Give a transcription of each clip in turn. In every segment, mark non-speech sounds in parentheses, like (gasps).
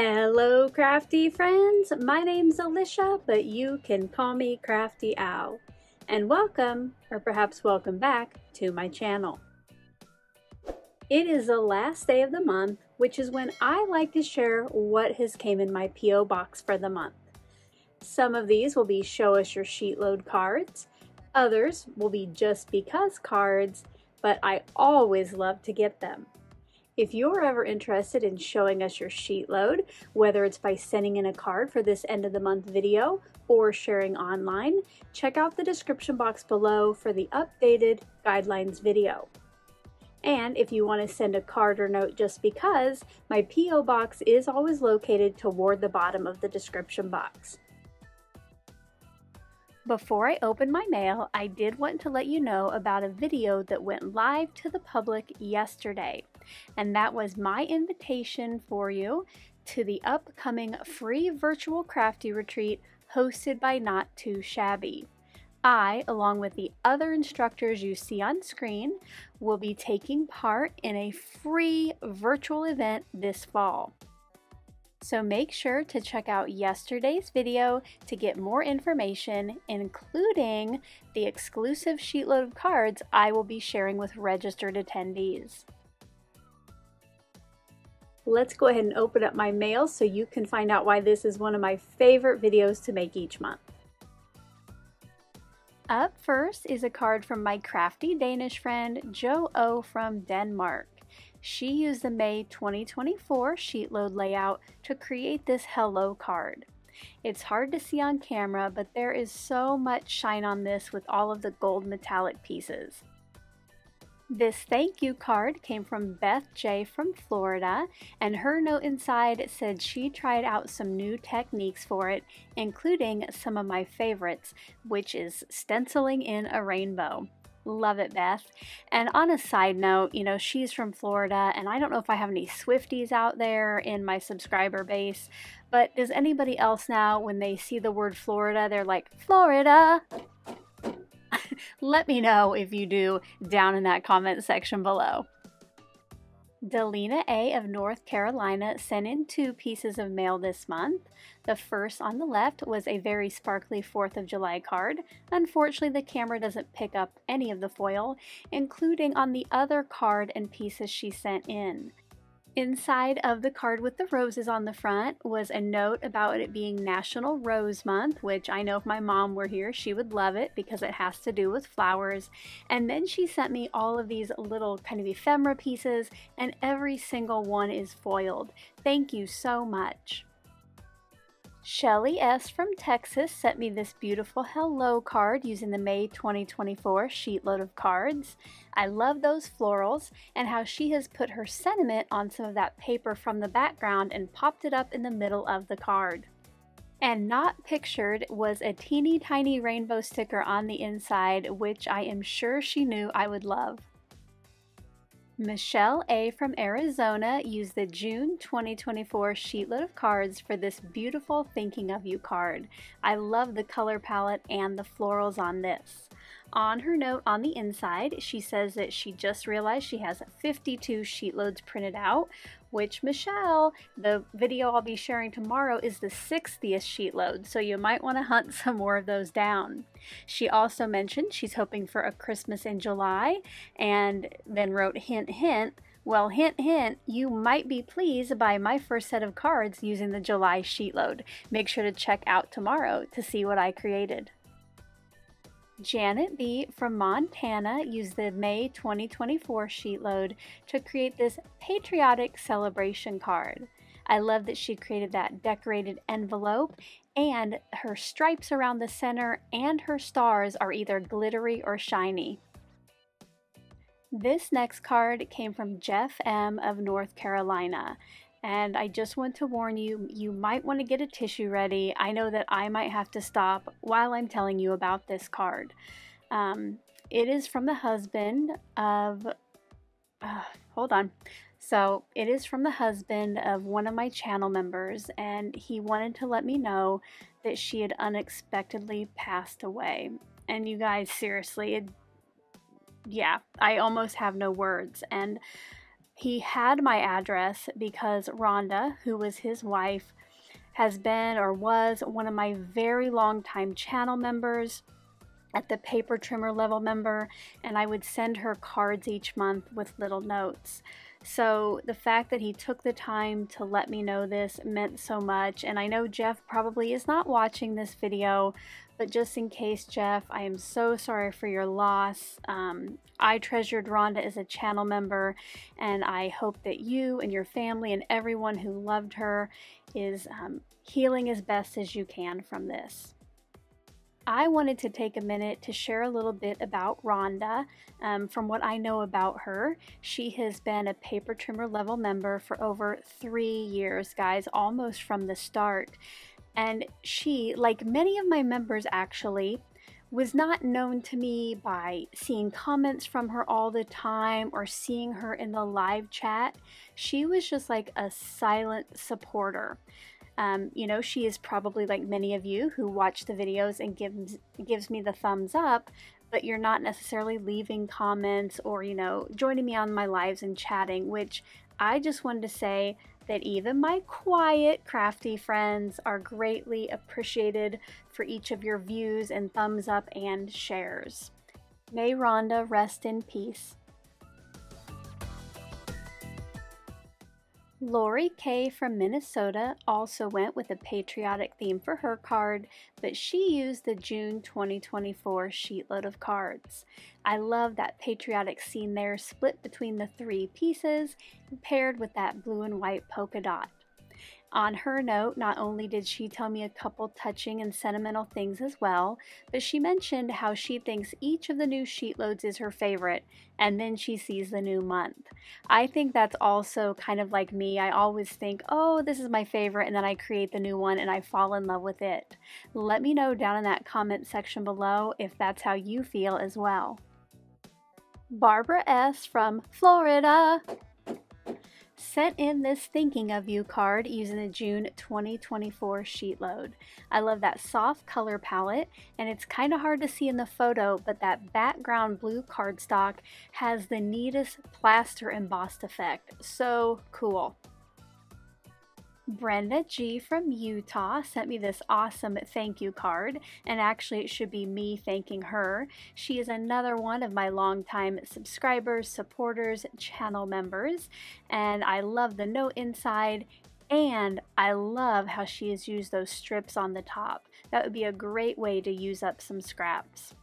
Hello crafty friends, my name's Alicia, but you can call me Crafty Al. And welcome, or perhaps welcome back, to my channel. It is the last day of the month, which is when I like to share what has came in my P.O. box for the month. Some of these will be show us your sheet load cards, others will be just because cards, but I always love to get them. If you're ever interested in showing us your sheet load, whether it's by sending in a card for this end of the month video or sharing online, check out the description box below for the updated guidelines video. And if you want to send a card or note just because, my P.O. box is always located toward the bottom of the description box. Before I open my mail, I did want to let you know about a video that went live to the public yesterday, and that was my invitation for you to the upcoming free virtual crafty retreat hosted by Not Too Shabby. I, along with the other instructors you see on screen, will be taking part in a free virtual event this fall. So make sure to check out yesterday's video to get more information, including the exclusive sheetload of cards I will be sharing with registered attendees. Let's go ahead and open up my mail so you can find out why this is one of my favorite videos to make each month. Up first is a card from my crafty Danish friend Jo O from Denmark. She used the May 2024 sheet load layout to create this hello card. It's hard to see on camera, but there is so much shine on this with all of the gold metallic pieces. This thank you card came from Beth J from Florida, and her note inside said she tried out some new techniques for it, including some of my favorites, which is stenciling in a rainbow. Love it, Beth. And on a side note, you know, she's from Florida, and I don't know if I have any Swifties out there in my subscriber base, but does anybody else now, when they see the word Florida, they're like, Florida? (laughs) Let me know if you do down in that comment section below. Delina A of North Carolina sent in two pieces of mail this month. The first on the left was a very sparkly 4th of July card. Unfortunately, the camera doesn't pick up any of the foil, including on the other card and pieces she sent in. Inside of the card with the roses on the front was a note about it being National Rose Month, which I know if my mom were here, she would love it because it has to do with flowers. And then she sent me all of these little kind of ephemera pieces, and every single one is foiled. Thank you so much. Shelly S. from Texas sent me this beautiful hello card using the May 2024 sheet load of cards. I love those florals and how she has put her sentiment on some of that paper from the background and popped it up in the middle of the card. And not pictured was a teeny tiny rainbow sticker on the inside, which I am sure she knew I would love. Michelle A. from Arizona used the June 2024 sheetload of cards for this beautiful Thinking of You card. I love the color palette and the florals on this. On her note on the inside, she says that she just realized she has 52 sheet loads printed out, which Michelle, the video I'll be sharing tomorrow is the 60th sheet load, so you might want to hunt (laughs) some more of those down. She also mentioned she's hoping for a Christmas in July and then wrote hint hint, well, hint, hint, you might be pleased by my first set of cards using the July sheet load. Make sure to check out tomorrow to see what I created. Janet B. from Montana used the May 2024 sheet load to create this patriotic celebration card. I love that she created that decorated envelope and her stripes around the center and her stars are either glittery or shiny. This next card came from Jeff M. of North Carolina. And I just want to warn you, you might want to get a tissue ready. I know that I might have to stop while I'm telling you about this card. Um, it is from the husband of, uh, hold on. So it is from the husband of one of my channel members, and he wanted to let me know that she had unexpectedly passed away. And you guys, seriously, it, yeah, I almost have no words. And he had my address because Rhonda, who was his wife, has been or was one of my very long time channel members at the paper trimmer level member and I would send her cards each month with little notes. So the fact that he took the time to let me know this meant so much and I know Jeff probably is not watching this video but just in case, Jeff, I am so sorry for your loss. Um, I treasured Rhonda as a channel member, and I hope that you and your family and everyone who loved her is um, healing as best as you can from this. I wanted to take a minute to share a little bit about Rhonda. Um, from what I know about her, she has been a paper trimmer level member for over three years, guys, almost from the start. And she, like many of my members actually, was not known to me by seeing comments from her all the time or seeing her in the live chat. She was just like a silent supporter. Um, you know, she is probably like many of you who watch the videos and gives gives me the thumbs up, but you're not necessarily leaving comments or, you know, joining me on my lives and chatting, which I just wanted to say that even my quiet, crafty friends are greatly appreciated for each of your views and thumbs up and shares. May Rhonda rest in peace. Lori K from Minnesota also went with a patriotic theme for her card, but she used the June 2024 sheetload of cards. I love that patriotic scene there split between the three pieces paired with that blue and white polka dot. On her note, not only did she tell me a couple touching and sentimental things as well, but she mentioned how she thinks each of the new sheet loads is her favorite, and then she sees the new month. I think that's also kind of like me. I always think, oh, this is my favorite, and then I create the new one and I fall in love with it. Let me know down in that comment section below if that's how you feel as well. Barbara S. from Florida sent in this thinking of you card using the June 2024 sheet load. I love that soft color palette and it's kind of hard to see in the photo but that background blue cardstock has the neatest plaster embossed effect. So cool. Brenda G from Utah sent me this awesome thank you card, and actually it should be me thanking her. She is another one of my longtime subscribers, supporters, channel members, and I love the note inside and I love how she has used those strips on the top. That would be a great way to use up some scraps.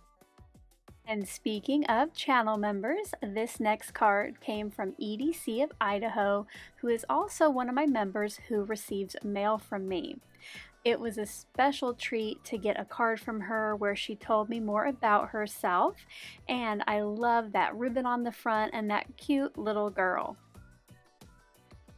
And speaking of channel members, this next card came from EDC of Idaho, who is also one of my members who receives mail from me. It was a special treat to get a card from her where she told me more about herself, and I love that ribbon on the front and that cute little girl.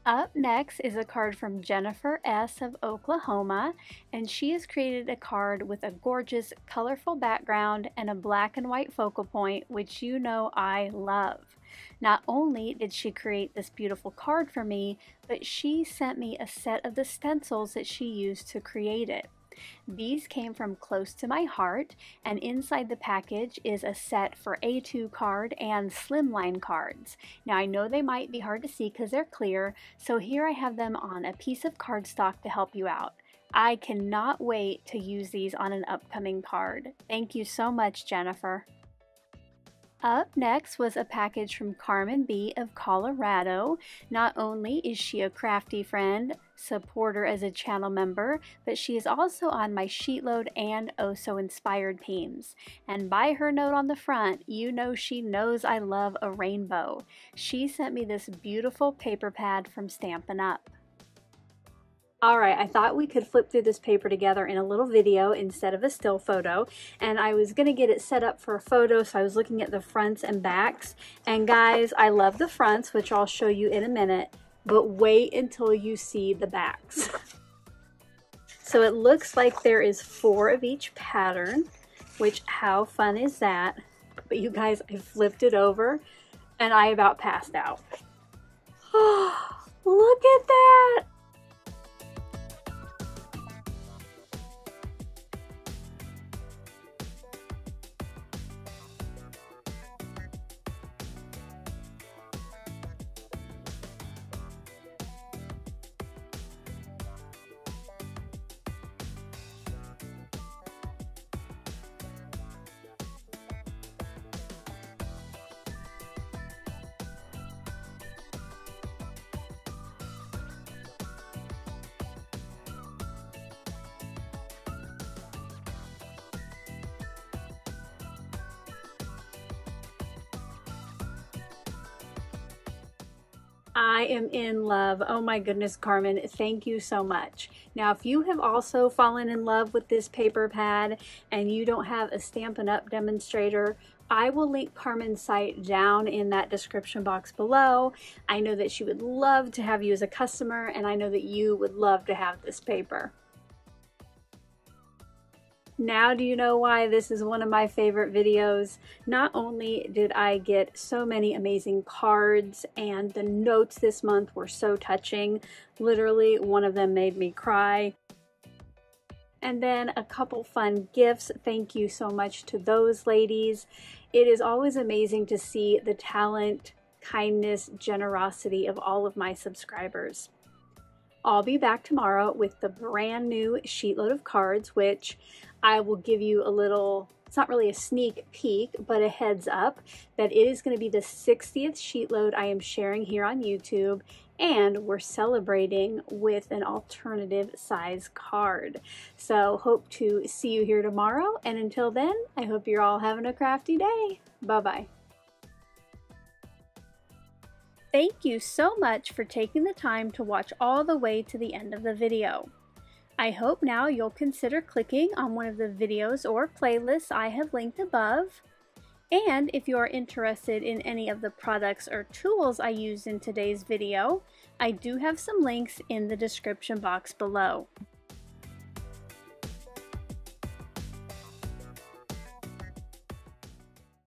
Up next is a card from Jennifer S. of Oklahoma, and she has created a card with a gorgeous, colorful background and a black and white focal point, which you know I love. Not only did she create this beautiful card for me, but she sent me a set of the stencils that she used to create it. These came from close to my heart, and inside the package is a set for A2 card and slimline cards. Now I know they might be hard to see because they're clear, so here I have them on a piece of cardstock to help you out. I cannot wait to use these on an upcoming card. Thank you so much, Jennifer. Up next was a package from Carmen B of Colorado. Not only is she a crafty friend, supporter as a channel member, but she is also on my sheetload and oh so inspired themes. And by her note on the front, you know she knows I love a rainbow. She sent me this beautiful paper pad from Stampin' Up! All right, I thought we could flip through this paper together in a little video instead of a still photo. And I was gonna get it set up for a photo, so I was looking at the fronts and backs. And guys, I love the fronts, which I'll show you in a minute, but wait until you see the backs. (laughs) so it looks like there is four of each pattern, which how fun is that? But you guys, I flipped it over and I about passed out. (gasps) Look at that! I am in love. Oh my goodness, Carmen, thank you so much. Now, if you have also fallen in love with this paper pad and you don't have a Stampin' Up! demonstrator, I will link Carmen's site down in that description box below. I know that she would love to have you as a customer and I know that you would love to have this paper. Now do you know why this is one of my favorite videos? Not only did I get so many amazing cards and the notes this month were so touching, literally one of them made me cry. And then a couple fun gifts. Thank you so much to those ladies. It is always amazing to see the talent, kindness, generosity of all of my subscribers. I'll be back tomorrow with the brand new sheetload of cards, which I will give you a little, it's not really a sneak peek, but a heads up that it is going to be the 60th sheet load I am sharing here on YouTube and we're celebrating with an alternative size card. So hope to see you here tomorrow and until then, I hope you're all having a crafty day. Bye-bye. Thank you so much for taking the time to watch all the way to the end of the video. I hope now you'll consider clicking on one of the videos or playlists I have linked above. And if you are interested in any of the products or tools I used in today's video, I do have some links in the description box below.